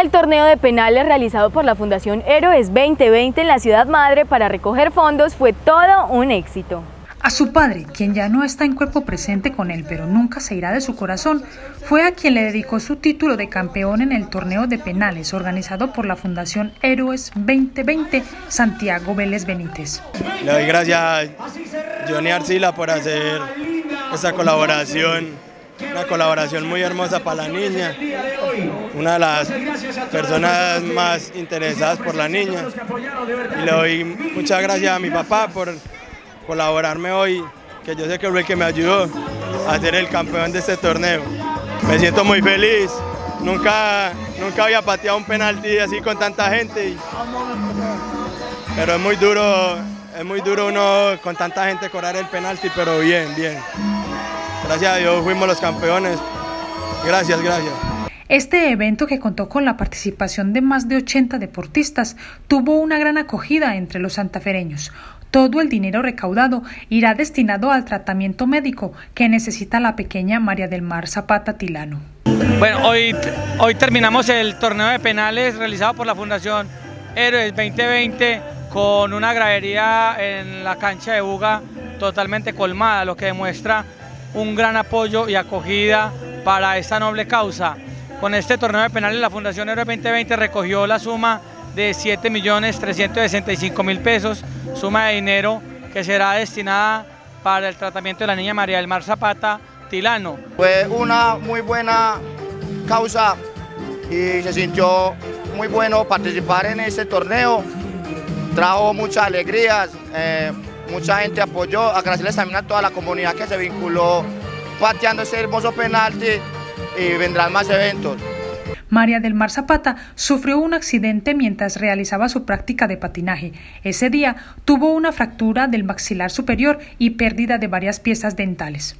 El torneo de penales realizado por la Fundación Héroes 2020 en la ciudad madre para recoger fondos fue todo un éxito. A su padre, quien ya no está en cuerpo presente con él, pero nunca se irá de su corazón, fue a quien le dedicó su título de campeón en el torneo de penales organizado por la Fundación Héroes 2020 Santiago Vélez Benítez. Le doy gracias a Johnny Arcila por hacer esta colaboración una colaboración muy hermosa para la niña, una de las personas más interesadas por la niña. Y le doy muchas gracias a mi papá por colaborarme hoy, que yo sé que fue el que me ayudó a ser el campeón de este torneo. Me siento muy feliz, nunca, nunca había pateado un penalti así con tanta gente, pero es muy duro, es muy duro uno con tanta gente cobrar el penalti, pero bien, bien. Gracias a Dios fuimos los campeones. Gracias, gracias. Este evento, que contó con la participación de más de 80 deportistas, tuvo una gran acogida entre los santafereños. Todo el dinero recaudado irá destinado al tratamiento médico que necesita la pequeña María del Mar Zapata Tilano. Bueno, hoy, hoy terminamos el torneo de penales realizado por la Fundación Héroes 2020 con una gradería en la cancha de Buga totalmente colmada, lo que demuestra un gran apoyo y acogida para esta noble causa. Con este torneo de penales la Fundación Euro 2020 recogió la suma de 7.365.000 pesos, suma de dinero que será destinada para el tratamiento de la niña María del Mar Zapata Tilano. Fue una muy buena causa y se sintió muy bueno participar en este torneo, trajo muchas alegrías. Eh, mucha gente apoyó, agradecerles también a toda la comunidad que se vinculó pateando ese hermoso penalti y vendrán más eventos. María del Mar Zapata sufrió un accidente mientras realizaba su práctica de patinaje. Ese día tuvo una fractura del maxilar superior y pérdida de varias piezas dentales.